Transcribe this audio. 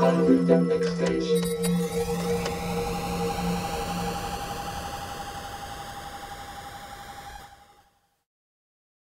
Algorithmic stage.